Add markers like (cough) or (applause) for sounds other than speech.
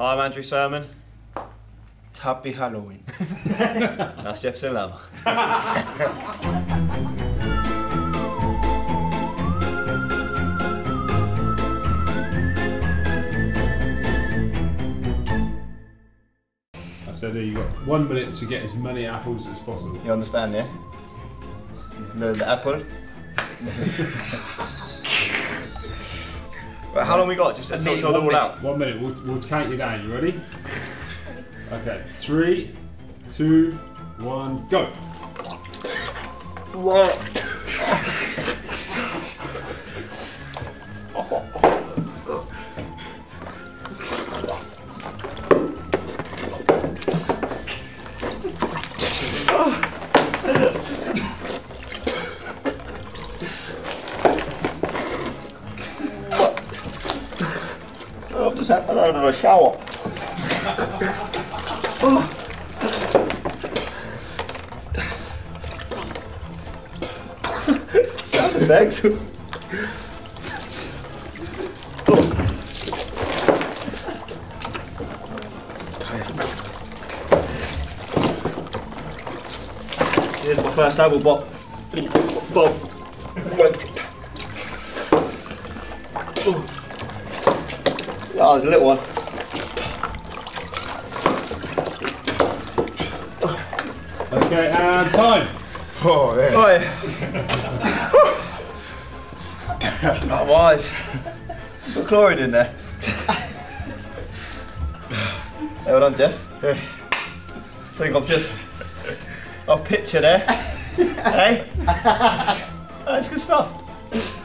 Hi, I'm Andrew Surman. Happy Halloween. (laughs) That's Jefferson Lerma. I said you got one minute to get as many apples as possible. You understand, yeah? The, the apple. (laughs) right, how long we got? Just until, until they're all out. One minute, we'll, we'll count you down. You ready? Okay, three, two, one, go. What? Just had another a shower. Sound effect. Here's my first apple bop. Bob. Oh, there's a little one. Okay, and time. Oh, yeah. Oh, Oi. (laughs) Not wise. Put chlorine in there. hey, well done, Jeff. I think I've just. I've pictured there. hey? (laughs) That's good stuff.